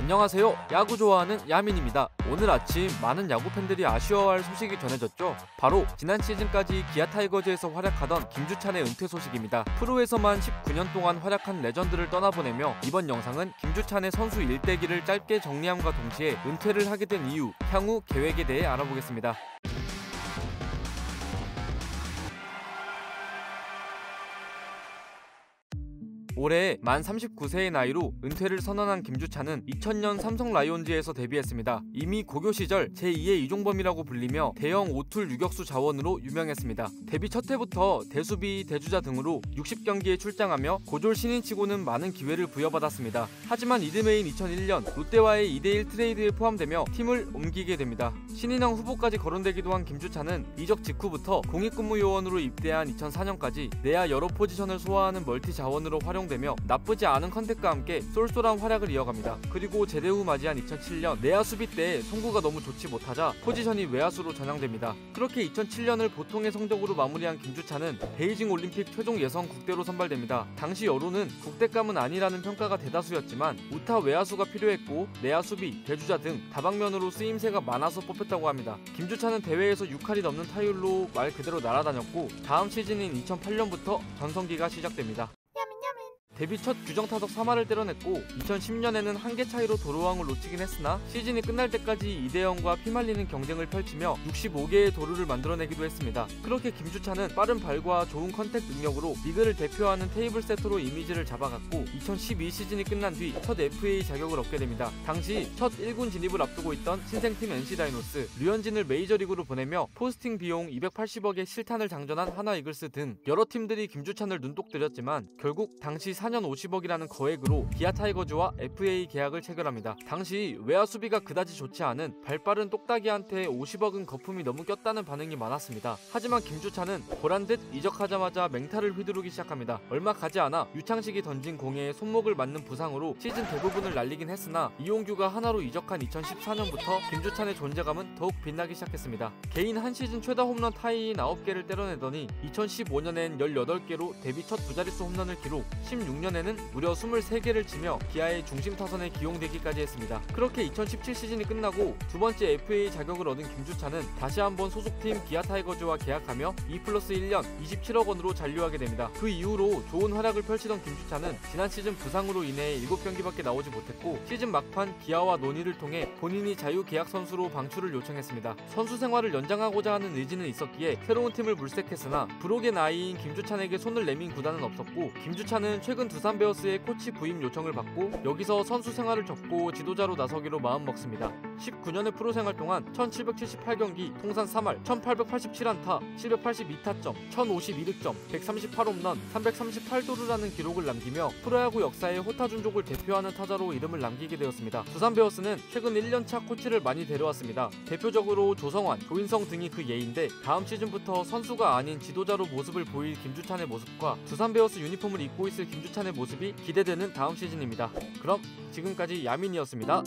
안녕하세요. 야구 좋아하는 야민입니다. 오늘 아침 많은 야구 팬들이 아쉬워할 소식이 전해졌죠. 바로 지난 시즌까지 기아 타이거즈에서 활약하던 김주찬의 은퇴 소식입니다. 프로에서만 19년 동안 활약한 레전드를 떠나보내며 이번 영상은 김주찬의 선수 일대기를 짧게 정리함과 동시에 은퇴를 하게 된 이유, 향후 계획에 대해 알아보겠습니다. 올해 만 39세의 나이로 은퇴를 선언한 김주찬은 2000년 삼성 라이온즈에서 데뷔했습니다. 이미 고교 시절 제2의 이종범이라고 불리며 대형 오툴 유격수 자원으로 유명했습니다. 데뷔 첫 해부터 대수비, 대주자 등으로 60경기에 출장하며 고졸 신인치고는 많은 기회를 부여받았습니다. 하지만 이듬해인 2001년 롯데와의 2대1 트레이드에 포함되며 팀을 옮기게 됩니다. 신인왕 후보까지 거론되기도 한 김주찬은 이적 직후부터 공익근무 요원으로 입대한 2004년까지 내야 여러 포지션을 소화하는 멀티 자원으로 활용 되며 나쁘지 않은 contact과 함께 쏠쏠한 활약을 이어갑니다. 그리고 제대 후 맞이한 2007년 내야 수비 때 송구가 너무 좋지 못하자 포지션이 외야수로 전향됩니다. 그렇게 2007년을 보통의 성적으로 마무리한 김주찬은 베이징 올림픽 최종 예선 국대로 선발됩니다. 당시 여론은 국대감은 아니라는 평가가 대다수였지만 우타 외야수가 필요했고 내야 수비, 대주자 등 다방면으로 쓰임새가 많아서 뽑혔다고 합니다. 김주찬은 대회에서 6할이 넘는 타율로 말 그대로 날아다녔고 다음 시즌인 2008년부터 전성기가 시작됩니다. 데뷔 첫 규정 타석 3할을 때려냈고 2010년에는 한 개 차이로 도루왕을 놓치긴 했으나 시즌이 끝날 때까지 이대형과 피말리는 경쟁을 펼치며 65개의 도루를 만들어내기도 했습니다. 그렇게 김주찬은 빠른 발과 좋은 contact 능력으로 리그를 대표하는 테이블 세터로 이미지를 잡아갔고 2012 시즌이 끝난 뒤 첫 FA 자격을 얻게 됩니다. 당시 첫 1군 진입을 앞두고 있던 신생팀 NC 다이노스, 류현진을 메이저리그로 보내며 포스팅 비용 280억의 실탄을 장전한 한화 이글스 등 여러 팀들이 김주찬을 눈독 들였지만 결국 당시 4년 50억이라는 거액으로 기아 타이거즈와 FA 계약을 체결합니다. 당시 외야 수비가 그다지 좋지 않은 발빠른 똑딱이한테 50억은 거품이 너무 꼈다는 반응이 많았습니다. 하지만 김주찬은 보란 듯 이적하자마자 맹타를 휘두르기 시작합니다. 얼마 가지 않아 유창식이 던진 공에 손목을 맞는 부상으로 시즌 대부분을 날리긴 했으나 이용규가 한화로 이적한 2014년부터 김주찬의 존재감은 더욱 빛나기 시작했습니다. 개인 한 시즌 최다 홈런 타이인 9개를 때려내더니 2015년엔 18개로 데뷔 첫 두 자릿수 홈런을 기록 16 년에는 무려 23개를 치며 기아의 중심 타선에 기용되기까지 했습니다. 그렇게 2017 시즌이 끝나고 두 번째 FA 자격을 얻은 김주찬은 다시 한번 소속팀 기아 타이거즈와 계약하며 2 플러스 1년 27억 원으로 잔류하게 됩니다. 그 이후로 좋은 활약을 펼치던 김주찬은 지난 시즌 부상으로 인해 7경기밖에 나오지 못했고 시즌 막판 기아와 논의를 통해 본인이 자유 계약 선수로 방출을 요청했습니다. 선수 생활을 연장하고자 하는 의지는 있었기에 새로운 팀을 물색했으나 불혹의 나이인 김주찬에게 손을 내민 구단은 없었고 김주찬은 최근 두산 베어스의 코치 부임 요청을 받고 여기서 선수 생활을 접고 지도자로 나서기로 마음먹습니다. 19년의 프로 생활 동안 1778경기, 통산 3할, 1887안타, 782타점, 1052득점, 138홈런, 338도루라는 기록을 남기며 프로야구 역사의 호타준족을 대표하는 타자로 이름을 남기게 되었습니다. 두산 베어스는 최근 1년차 코치를 많이 데려왔습니다. 대표적으로 조성환, 조인성 등이 그 예인데 다음 시즌부터 선수가 아닌 지도자로 모습을 보일 김주찬의 모습과 두산 베어스 유니폼을 입고 있을 김주 찬의 모습이 기대되는 다음 시즌입니다. 그럼 지금까지 야민이었습니다.